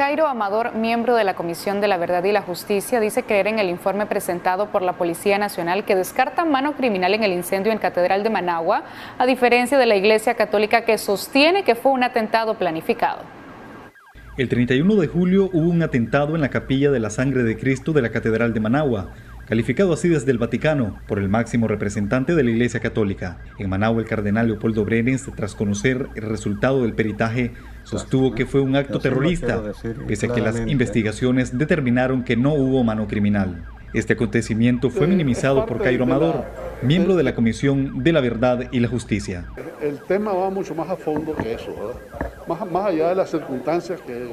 Cairo Amador, miembro de la Comisión de la Verdad y la Justicia, dice creer en el informe presentado por la Policía Nacional que descarta mano criminal en el incendio en Catedral de Managua, a diferencia de la Iglesia Católica que sostiene que fue un atentado planificado. El 31 de julio hubo un atentado en la capilla de la Sangre de Cristo de la Catedral de Managua, calificado así desde el Vaticano por el máximo representante de la Iglesia Católica. En Managua, el cardenal Leopoldo Brenes, tras conocer el resultado del peritaje, sostuvo que fue un acto terrorista, pese a que las investigaciones determinaron que no hubo mano criminal. Este acontecimiento fue minimizado por Cairo Amador, miembro de la Comisión de la Verdad y la Justicia. El tema va mucho más a fondo que eso, Más, más allá de las circunstancias que,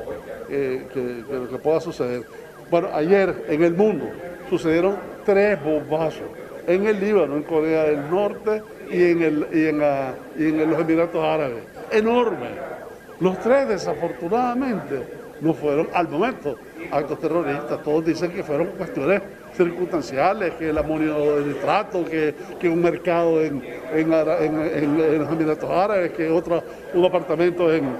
eh, que, que pueda suceder. Bueno, ayer en el mundo sucedieron tres bombazos en el Líbano, en Corea del Norte y en, el, y en, en los Emiratos Árabes. Enorme. Los tres, desafortunadamente, no fueron al momento actos terroristas. Todos dicen que fueron cuestiones circunstanciales, que el amonio de nitrato, que, un mercado en, en, en, los Emiratos Árabes, que otro, un apartamento en,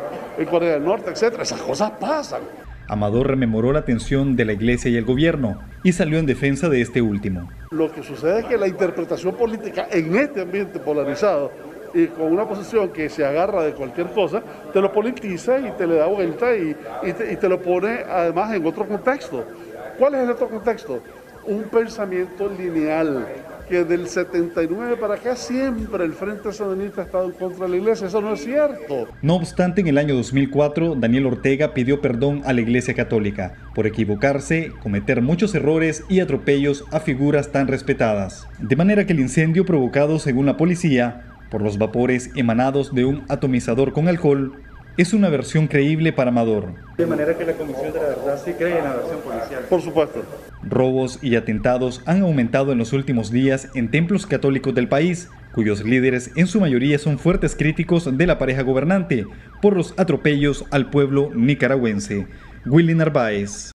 Corea del Norte, etc. Esas cosas pasan. Amador rememoró la tensión de la iglesia y el gobierno y salió en defensa de este último. Lo que sucede es que la interpretación política en este ambiente polarizado y con una posición que se agarra de cualquier cosa, te lo politiza y te le da vuelta y, te, y te lo pone además en otro contexto. ¿Cuál es el otro contexto? Un pensamiento lineal que del 79 para acá siempre el Frente Sandinista ha estado en contra de la iglesia. Eso no es cierto. No obstante, en el año 2004, Daniel Ortega pidió perdón a la iglesia católica por equivocarse, cometer muchos errores y atropellos a figuras tan respetadas. De manera que el incendio provocado, según la policía, por los vapores emanados de un atomizador con alcohol, es una versión creíble para Amador. De manera que la Comisión de la Verdad sí cree en la versión policial. Por supuesto. Robos y atentados han aumentado en los últimos días en templos católicos del país, cuyos líderes en su mayoría son fuertes críticos de la pareja gobernante por los atropellos al pueblo nicaragüense. Willy Narváez.